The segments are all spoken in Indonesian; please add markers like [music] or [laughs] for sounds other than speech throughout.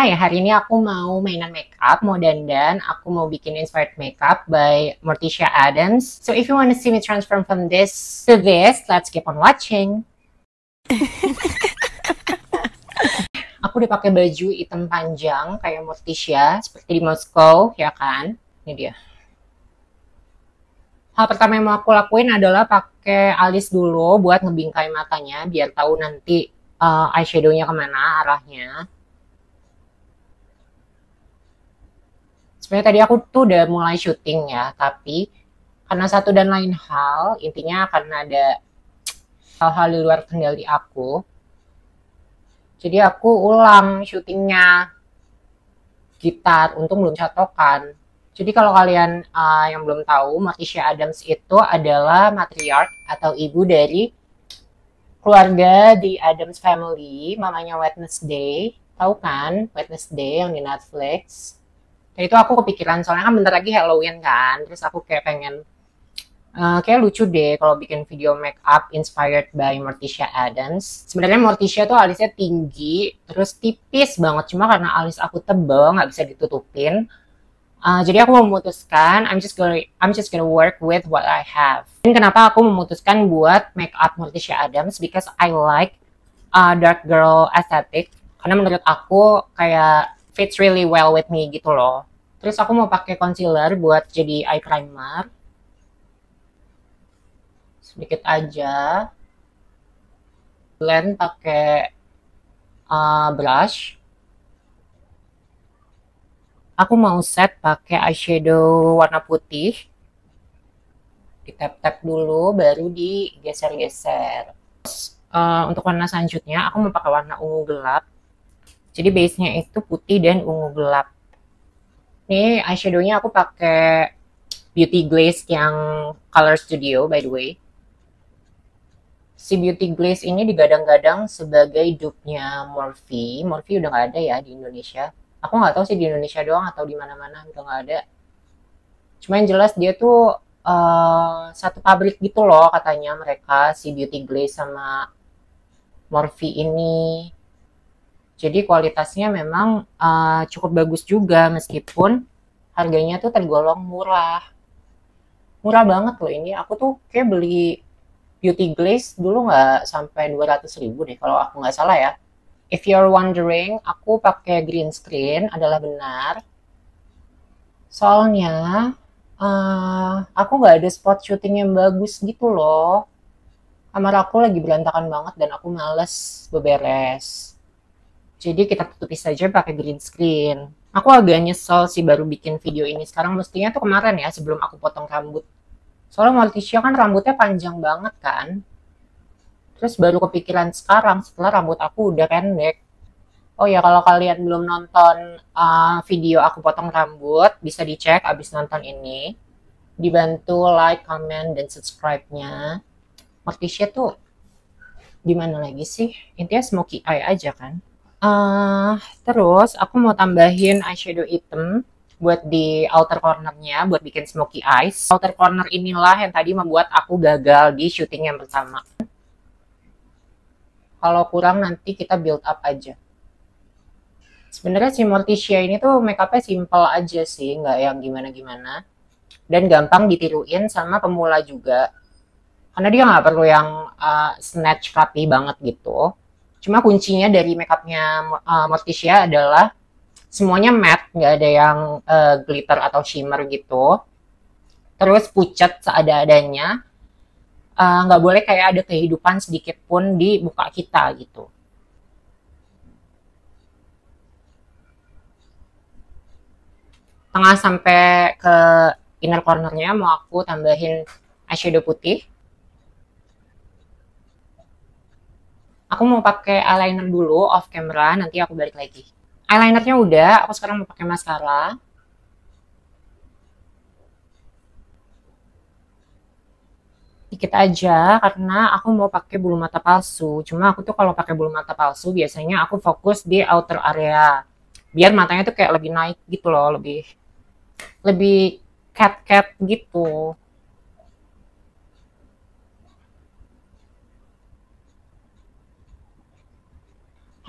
Hai, hari ini aku mau mainan makeup, mau dandan, aku mau bikin inspired makeup by Morticia Adams. So if you want to see me transform from this to this, let's keep on watching. [laughs] aku udah pakai baju hitam panjang kayak Morticia, seperti di Moskow, ya kan? Ini dia. Hal pertama yang mau aku lakuin adalah pakai alis dulu buat ngebingkai matanya, biar tahu nanti uh, eyeshadownya ke mana arahnya. Sebenarnya tadi aku tuh udah mulai syuting ya, tapi karena satu dan lain hal, intinya karena ada hal-hal di luar kendali aku, jadi aku ulang syutingnya gitar untung belum catokan. Jadi kalau kalian uh, yang belum tahu, Martisha Adams itu adalah matriarch atau ibu dari keluarga di Adams Family, mamanya Wednesday. Tahu kan Wednesday yang di Netflix? Dan itu aku kepikiran soalnya kan bentar lagi Halloween kan. Terus aku kayak pengen uh, kayak lucu deh kalau bikin video make up inspired by Morticia Adams. Sebenarnya Morticia tuh alisnya tinggi, terus tipis banget. Cuma karena alis aku tebel nggak bisa ditutupin. Uh, jadi aku memutuskan I'm just gonna I'm just gonna work with what I have. Dan kenapa aku memutuskan buat make up Morticia Adams because I like uh, dark girl aesthetic. Karena menurut aku kayak fits really well with me gitu loh. Terus aku mau pakai concealer buat jadi eye primer. Sedikit aja. Blend pakai uh, brush. Aku mau set pakai eyeshadow warna putih. Di tap-tap dulu, baru digeser-geser. Uh, untuk warna selanjutnya, aku mau pakai warna ungu gelap. Jadi base-nya itu putih dan ungu gelap. Ini eyeshadownya aku pakai Beauty Glaze yang Color Studio by the way. Si Beauty Glaze ini digadang-gadang sebagai dupe-nya Morphe. Morphe udah nggak ada ya di Indonesia. Aku nggak tahu sih di Indonesia doang atau di mana-mana udah nggak ada. Cuma yang jelas dia tuh uh, satu pabrik gitu loh katanya mereka si Beauty Glaze sama Morphe ini jadi kualitasnya memang uh, cukup bagus juga meskipun harganya tuh tergolong murah. Murah banget loh ini. Aku tuh kayak beli beauty glaze dulu nggak sampai 200 ribu deh kalau aku nggak salah ya. If you're wondering, aku pakai green screen adalah benar. Soalnya uh, aku nggak ada spot shooting yang bagus gitu loh. Kamar aku lagi berantakan banget dan aku males beberes. Jadi kita tutupi saja pakai green screen. Aku agak nyesel sih baru bikin video ini sekarang. Mestinya tuh kemarin ya sebelum aku potong rambut. Soalnya Morticia kan rambutnya panjang banget kan. Terus baru kepikiran sekarang setelah rambut aku udah pendek. Oh ya kalau kalian belum nonton uh, video aku potong rambut, bisa dicek abis nonton ini. Dibantu like, comment, dan subscribe-nya. Morticia tuh gimana lagi sih? Intinya smoky eye aja kan. Uh, terus aku mau tambahin eyeshadow hitam buat di outer cornernya buat bikin smoky eyes. Outer corner inilah yang tadi membuat aku gagal di syuting yang pertama. Kalau kurang nanti kita build up aja. Sebenarnya si Morticia ini tuh makeupnya simple aja sih, nggak yang gimana-gimana. Dan gampang ditiruin sama pemula juga. Karena dia nggak perlu yang uh, snatch rapi banget gitu Cuma kuncinya dari makeupnya uh, Morticia adalah semuanya matte, nggak ada yang uh, glitter atau shimmer gitu. Terus pucat seada-adanya. Uh, nggak uh, boleh kayak ada kehidupan sedikit pun di muka kita gitu. Tengah sampai ke inner cornernya mau aku tambahin eyeshadow putih. Aku mau pakai eyeliner dulu off camera, nanti aku balik lagi. Eyelinernya udah, aku sekarang mau pakai maskara. Dikit aja karena aku mau pakai bulu mata palsu. Cuma aku tuh kalau pakai bulu mata palsu biasanya aku fokus di outer area. Biar matanya tuh kayak lebih naik gitu loh, lebih lebih cat-cat gitu.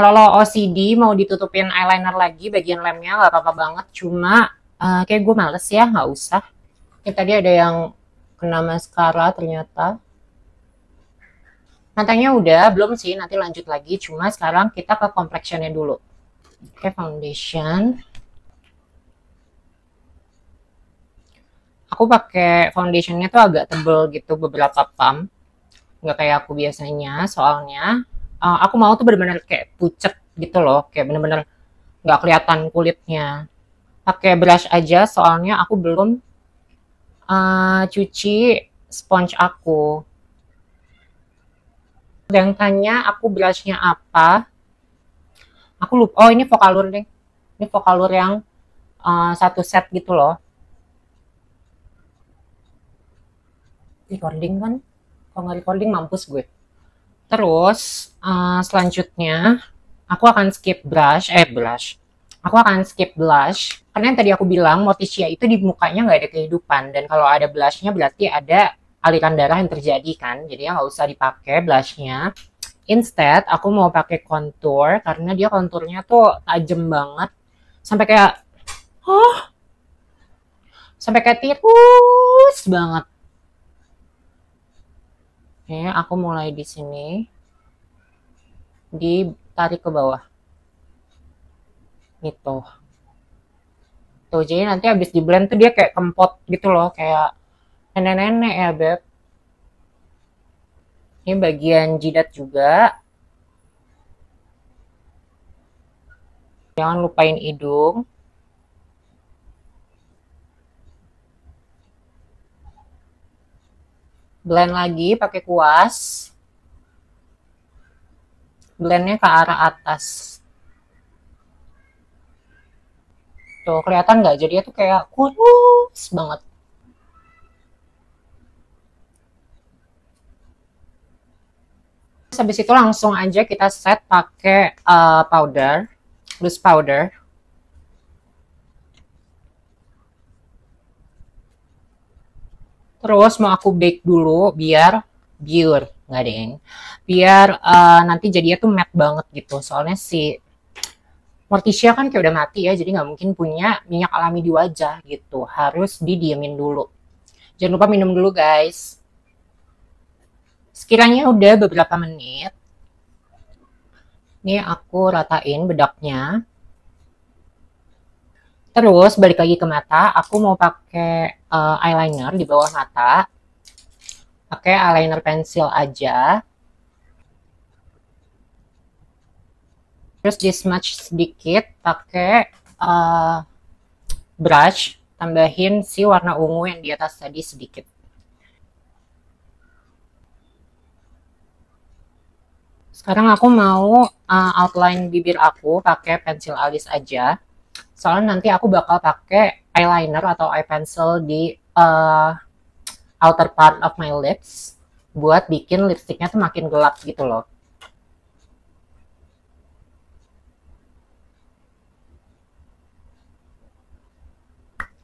Kalau lo OCD mau ditutupin eyeliner lagi bagian lemnya nggak apa-apa banget. Cuma uh, kayak gue males ya nggak usah. Ini tadi ada yang kena mascara ternyata. Matanya udah, belum sih, nanti lanjut lagi. Cuma sekarang kita ke complexionnya dulu. Oke, okay, foundation. Aku pakai foundationnya tuh agak tebel gitu, beberapa pump. Nggak kayak aku biasanya, soalnya uh, aku mau tuh bener-bener kayak pucet gitu loh. Kayak bener-bener nggak kelihatan kulitnya. Pakai brush aja, soalnya aku belum uh, cuci sponge aku. Yang tanya aku brushnya apa. Aku lupa oh ini vokalur deh. Ini vokalur yang uh, satu set gitu loh. Recording kan? Kalau nggak recording mampus gue terus uh, selanjutnya aku akan skip brush eh brush. Aku akan skip blush karena yang tadi aku bilang Morticia itu di mukanya nggak ada kehidupan. Dan kalau ada blushnya berarti ada aliran darah yang terjadi kan? Jadi ya nggak usah dipakai blushnya. Instead aku mau pakai contour karena dia konturnya tuh tajam banget. Sampai kayak [gasps] oh sampai kayak tirus banget oke aku mulai di sini. Ditarik ke bawah. Gitu. Tuh jadi nanti habis di blend tuh dia kayak kempot gitu loh kayak nenek-nenek ya beb. Ini bagian jidat juga. Jangan lupain hidung blend lagi pakai kuas. Blendnya ke arah atas. Tuh kelihatan nggak? Jadi itu kayak kurus banget. Habis itu langsung aja kita set pakai uh, powder, loose powder. Terus mau aku bake dulu biar biur, nggak deng. Biar uh, nanti jadinya tuh matte banget gitu. Soalnya si Morticia kan kayak udah mati ya, jadi nggak mungkin punya minyak alami di wajah gitu. Harus didiemin dulu. Jangan lupa minum dulu guys. Sekiranya udah beberapa menit, ini aku ratain bedaknya. Terus balik lagi ke mata, aku mau pakai uh, eyeliner di bawah mata. Pakai eyeliner pensil aja. Terus di smudge sedikit pakai uh, brush, tambahin si warna ungu yang di atas tadi sedikit. Sekarang aku mau uh, outline bibir aku pakai pensil alis aja. Soalnya nanti aku bakal pakai eyeliner atau eye pencil di uh, outer part of my lips buat bikin lipstiknya tuh makin gelap gitu loh.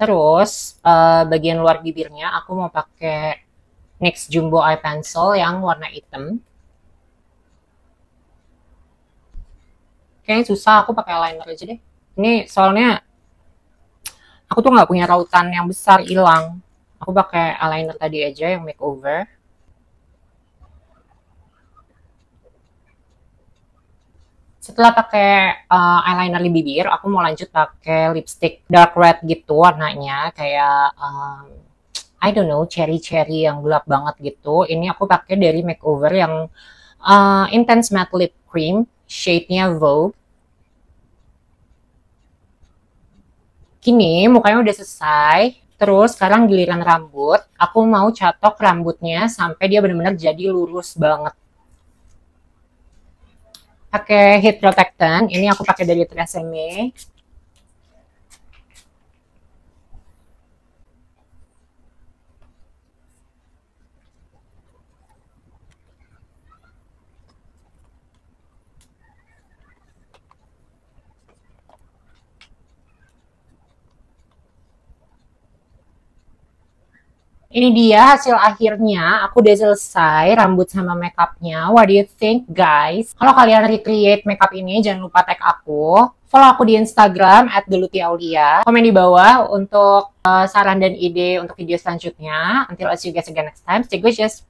Terus uh, bagian luar bibirnya aku mau pakai NYX Jumbo Eye Pencil yang warna hitam. kayaknya susah aku pakai liner aja deh ini soalnya aku tuh nggak punya rautan yang besar hilang. Aku pakai eyeliner tadi aja yang makeover. Setelah pakai uh, eyeliner di bibir aku mau lanjut pakai lipstick dark red gitu warnanya kayak um, I don't know cherry cherry yang gelap banget gitu. Ini aku pakai dari makeover yang uh, intense matte lip cream shade-nya Vogue. Kini mukanya udah selesai. Terus sekarang giliran rambut. Aku mau catok rambutnya sampai dia benar-benar jadi lurus banget. Pakai heat protectant. Ini aku pakai dari Tresemme. Ini dia hasil akhirnya. Aku udah selesai rambut sama makeupnya. What do you think, guys? Kalau kalian recreate makeup ini, jangan lupa tag aku. Follow aku di Instagram at Aulia. Komen di bawah untuk uh, saran dan ide untuk video selanjutnya. Until I see you guys again next time. Stay gorgeous.